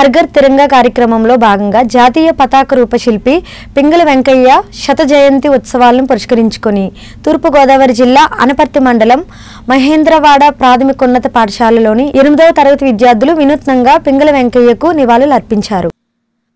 హర్ఘర్ తిరంగా కార్యక్రమంలో భాగంగా జాతీయ పతాక రూపశిల్పి పింగళ వెంకయ్య శత జయంతి ఉత్సవాలను పురస్కరించుకొని తూర్పుగోదావరి జిల్లా అనపర్తి మండలం మహేంద్రవాడ ప్రాథమికోన్నత పాఠశాలలోని ఎనిమిదవ తరగతి విద్యార్థులు వినూత్నంగా పింగళ వెంకయ్యకు నివాళులు అర్పించారు.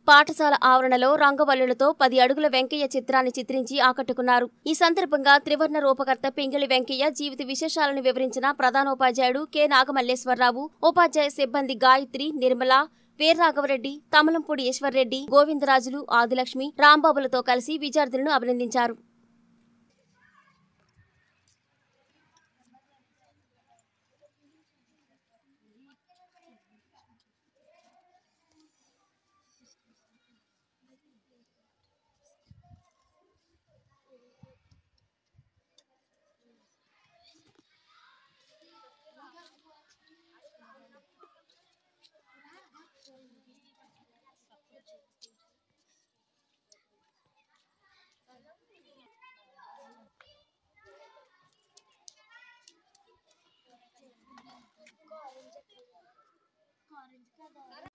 పాఠశాల ఆవరణలో రంగవల్లులతో పది అడుగుల వెంకయ్య చిత్రాన్ని చిత్రించి ఆకట్టుకున్నారు. ఈ సందర్భంగా త్రివర్ణ రూపకర్త పింగళి వెంకయ్య జీవిత విశేషాలను వివరించిన ప్రధానోపాధ్యాయుడు కె నాగమల్లేశ్వరరావు ఉపాధ్యాయ సిబ్బంది గాయత్రి నిర్మల వీర్రాఘవరెడ్డి తమలంపూడి ఈశ్వర్రెడ్డి గోవిందరాజులు ఆదిలక్ష్మి రాంబాబులతో కలిసి విద్యార్థులను అభినందించారు. ऑरेंज का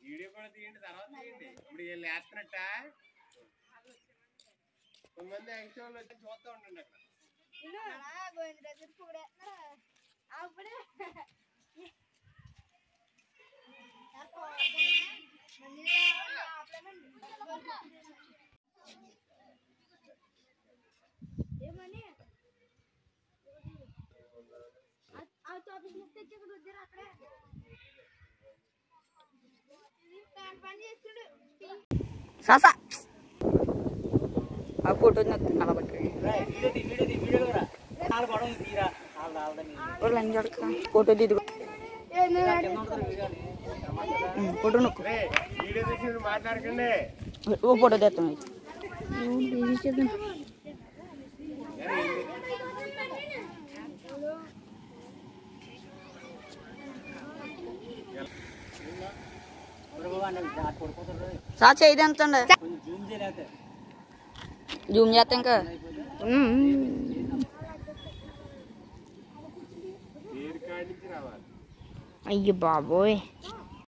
వీడియో కూడా తీయండి తర్వాత తీయండి. ఇప్పుడు వీళ్ళు వేస్తున్నట్ట? కొంతమంది యాక్చువల్ వచ్చి చూస్తూ ఉండండి అక్కడ. సాసా. ఆ ఫోటో నలబట్టి ఫోటో దిద్దు ఫోటో నొక్కు. రే, వీడియో తీసి మాట్లాడకండి. ఓ ఫోటో తెస్తాం సా చేయదు ఎంత జూమ్ చేస్తా ఇంకా పేరు కాడి నుంచి రావాలి అయ్యో బాబోయ్